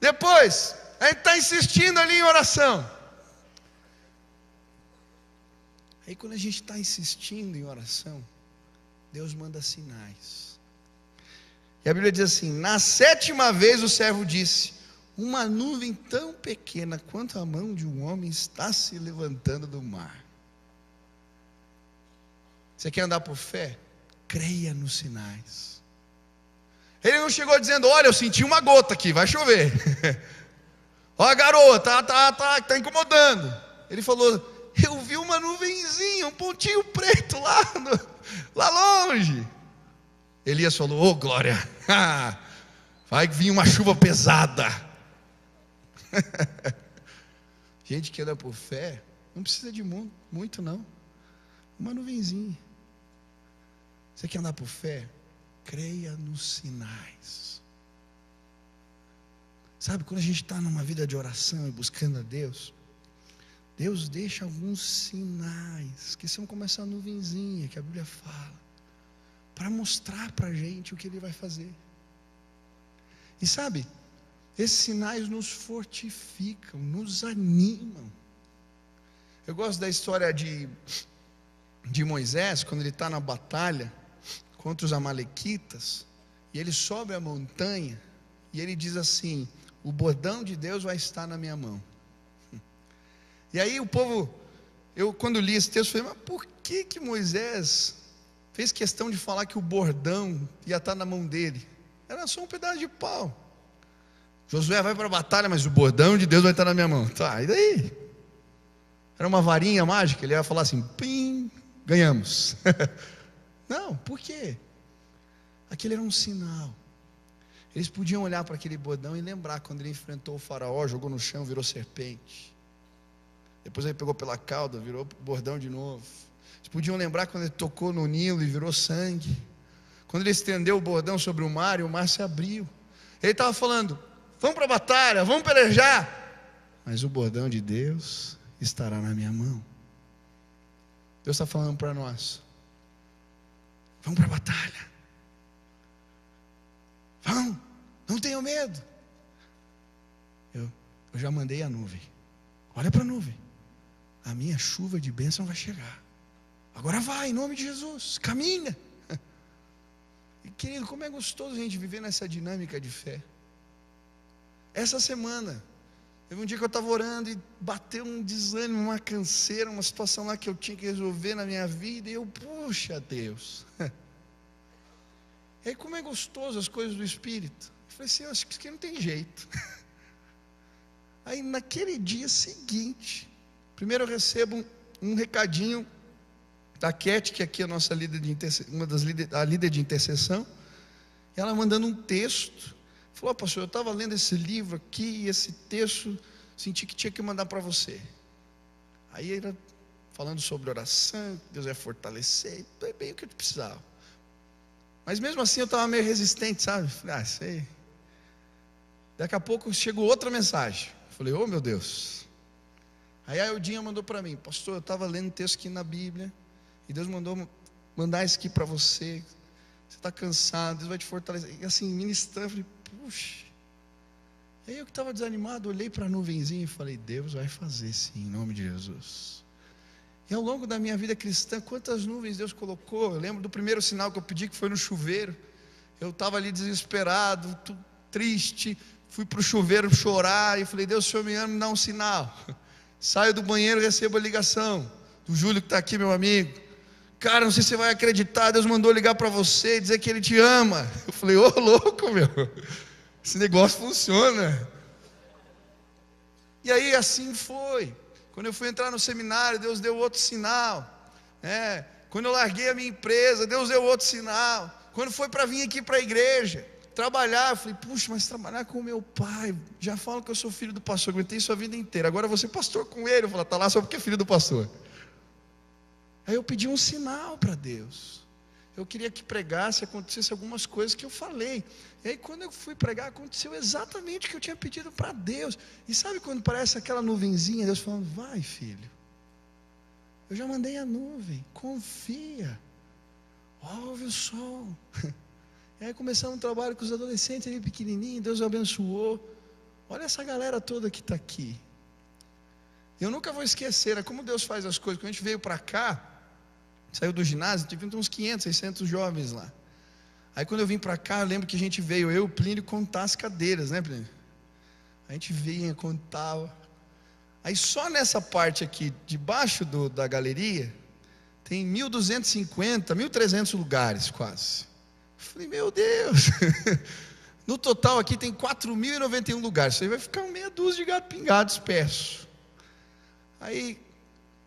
Depois, a gente está insistindo ali em oração. Aí quando a gente está insistindo em oração, Deus manda sinais. E a Bíblia diz assim: na sétima vez o servo disse: Uma nuvem tão pequena quanto a mão de um homem está se levantando do mar. Você quer andar por fé? Creia nos sinais. Ele não chegou dizendo: Olha, eu senti uma gota aqui, vai chover. Olha a garota, tá, tá, tá, tá incomodando. Ele falou: Eu vi uma nuvenzinha, um pontinho preto lá, no, lá longe. Elias falou: Ô oh, glória, vai vir uma chuva pesada. Gente que anda por fé, não precisa de muito, não. Uma nuvenzinha. Você quer andar por fé? Creia nos sinais. Sabe, quando a gente está numa vida de oração e buscando a Deus, Deus deixa alguns sinais, que são como essa nuvenzinha que a Bíblia fala, para mostrar para a gente o que Ele vai fazer. E sabe, esses sinais nos fortificam, nos animam. Eu gosto da história de, de Moisés, quando ele está na batalha, contra os Amalequitas, e ele sobe a montanha, e ele diz assim: O bordão de Deus vai estar na minha mão. E aí o povo, eu quando li esse texto, falei, mas por que que Moisés fez questão de falar que o bordão ia estar na mão dele? Era só um pedaço de pau. Josué vai para a batalha, mas o bordão de Deus vai estar na minha mão. Tá, e daí? Era uma varinha mágica, ele ia falar assim, pim, ganhamos. Não, por quê? Aquele era um sinal. Eles podiam olhar para aquele bordão e lembrar quando ele enfrentou o faraó, jogou no chão, virou serpente. Depois ele pegou pela cauda, virou bordão de novo. Eles podiam lembrar quando ele tocou no Nilo e virou sangue. Quando ele estendeu o bordão sobre o mar e o mar se abriu. Ele estava falando: vamos para a batalha, vamos pelejar. Mas o bordão de Deus estará na minha mão. Deus está falando para nós: Vamos para a batalha. Vão, não tenham medo. Eu, eu já mandei a nuvem. Olha para a nuvem. A minha chuva de bênção vai chegar. Agora vai, em nome de Jesus. Caminha. E, querido, como é gostoso a gente viver nessa dinâmica de fé. Essa semana, teve um dia que eu estava orando e bateu um desânimo, uma canseira, uma situação lá que eu tinha que resolver na minha vida. E eu, puxa Deus. E aí, como é gostoso as coisas do Espírito. Eu falei assim, acho que isso aqui não tem jeito. Aí, naquele dia seguinte, primeiro eu recebo um, um recadinho da Cat, que aqui é a nossa líder de uma das líder, a líder de intercessão, e ela mandando um texto. Falou, oh, pastor, eu estava lendo esse livro aqui, esse texto, senti que tinha que mandar para você. Aí era falando sobre oração, Deus vai fortalecer, é bem o que eu precisava. Mas mesmo assim eu estava meio resistente, sabe? Falei, ah, sei. Daqui a pouco chegou outra mensagem. Falei, oh meu Deus. Aí a Eudinha mandou para mim, pastor, eu estava lendo um texto aqui na Bíblia, e Deus mandou mandar isso aqui para você. Você está cansado, Deus vai te fortalecer. E assim, ministrando, falei, puxa. Aí eu que estava desanimado, olhei para a nuvenzinha e falei, Deus vai fazer sim, em nome de Jesus. E ao longo da minha vida cristã, quantas nuvens Deus colocou. Eu lembro do primeiro sinal que eu pedi, que foi no chuveiro. Eu estava ali desesperado, triste. Fui para o chuveiro chorar e falei: Deus, o Senhor me ama, me dá um sinal. Saio do banheiro recebo a ligação do Júlio que está aqui, meu amigo. Cara, não sei se você vai acreditar. Deus mandou ligar para você e dizer que Ele te ama. Eu falei: Ô louco, meu. Esse negócio funciona. E aí assim foi. Quando eu fui entrar no seminário, Deus deu outro sinal. É, quando eu larguei a minha empresa, Deus deu outro sinal. Quando foi para vir aqui para a igreja, trabalhar, eu falei, puxa, mas trabalhar com o meu pai, já falo que eu sou filho do pastor, aguentei isso a vida inteira, agora você pastor com ele, eu falo, tá lá só porque é filho do pastor. Aí eu pedi um sinal para Deus eu queria que pregasse, acontecesse algumas coisas que eu falei. E aí, quando eu fui pregar, aconteceu exatamente o que eu tinha pedido para Deus. E sabe quando parece aquela nuvenzinha, Deus falando: Vai, filho, eu já mandei a nuvem, confia, ouve o som. E aí começamos um trabalho com os adolescentes ali pequenininhos, Deus abençoou. Olha essa galera toda que está aqui. Eu nunca vou esquecer né, como Deus faz as coisas. Quando a gente veio para cá, saiu do ginásio, tive uns 500, 600 jovens lá. Aí quando eu vim para cá, eu lembro que a gente veio, eu Plínio, contar as cadeiras, né, Plínio? A gente vinha, contava. Aí só nessa parte aqui, debaixo do, da galeria, tem 1.250, 1.300 lugares quase. Eu falei, meu Deus! No total aqui tem 4.091 lugares. Isso aí vai ficar meia dúzia de gato pingado disperso. Aí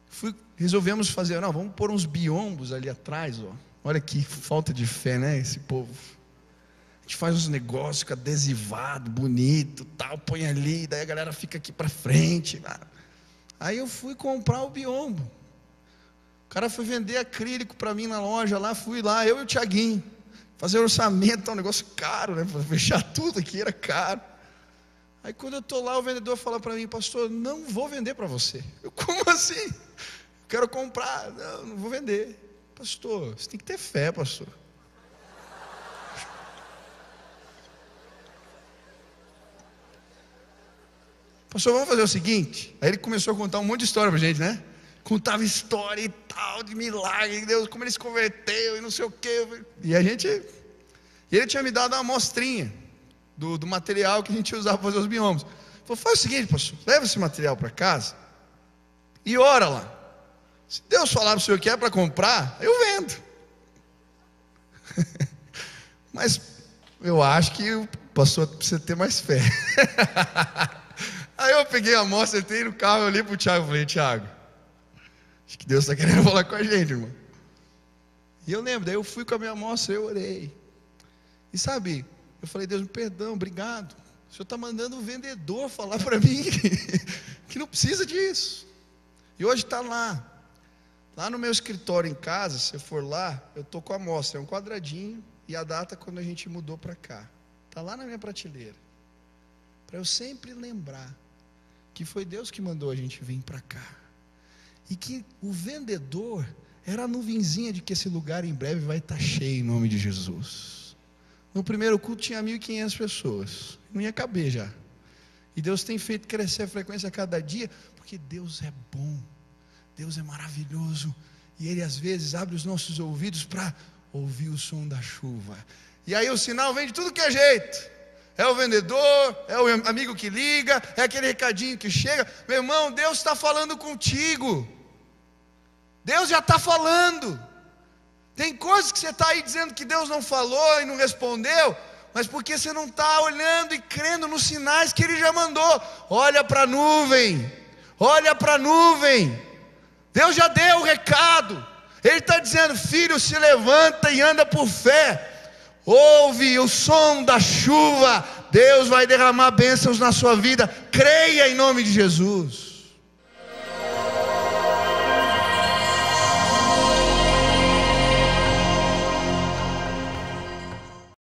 fui, resolvemos fazer, não, vamos pôr uns biombos ali atrás, ó. Olha que falta de fé, né, esse povo. A gente faz uns negócios, fica adesivado, bonito, tal, põe ali, daí a galera fica aqui para frente. Aí eu fui comprar o biombo. O cara foi vender acrílico para mim na loja lá, fui lá, eu e o Tiaguinho. Fazer orçamento é um negócio caro, né? Fechar tudo aqui era caro. Aí quando eu estou lá, o vendedor fala para mim, pastor, não vou vender para você. Eu, como assim? Quero comprar. Não, não vou vender. Pastor, você tem que ter fé, pastor. Pastor, vamos fazer o seguinte. Aí ele começou a contar um monte de história para gente, né? Contava história e tal, de milagre, Deus, como ele se converteu e não sei o quê. E a gente. E ele tinha me dado uma amostrinha do, do material que a gente usar para fazer os biomas. Falou, faz o seguinte, pastor, leva esse material para casa e ora lá. Se Deus falar para o senhor que é para comprar, eu vendo. Mas eu acho que o pastor precisa ter mais fé. Aí eu peguei a amostra, entrei no carro, olhei para o Tiago e falei, Tiago, acho que Deus está querendo falar com a gente, irmão. E eu lembro, daí eu fui com a minha amostra, eu orei. E sabe, eu falei, Deus, me perdão, obrigado. O Senhor está mandando um vendedor falar para mim que não precisa disso. E hoje está lá. Lá no meu escritório em casa, se eu for lá, eu estou com a amostra, é um quadradinho e a data quando a gente mudou para cá. Está lá na minha prateleira. Para eu sempre lembrar que foi Deus que mandou a gente vir para cá. E que o vendedor era a nuvenzinha de que esse lugar em breve vai estar tá cheio em nome de Jesus. No primeiro culto tinha 1.500 pessoas, não ia caber já. E Deus tem feito crescer a frequência a cada dia, porque Deus é bom, Deus é maravilhoso, e Ele às vezes abre os nossos ouvidos para ouvir o som da chuva. E aí o sinal vem de tudo que é jeito. É o vendedor, é o amigo que liga, é aquele recadinho que chega. Meu irmão, Deus está falando contigo. Deus já está falando. Tem coisas que você está aí dizendo que Deus não falou e não respondeu, mas porque você não está olhando e crendo nos sinais que Ele já mandou. Olha para a nuvem, olha para a nuvem. Deus já deu o recado. Ele está dizendo: Filho, se levanta e anda por fé. Ouve o som da chuva, Deus vai derramar bênçãos na sua vida, creia em nome de Jesus.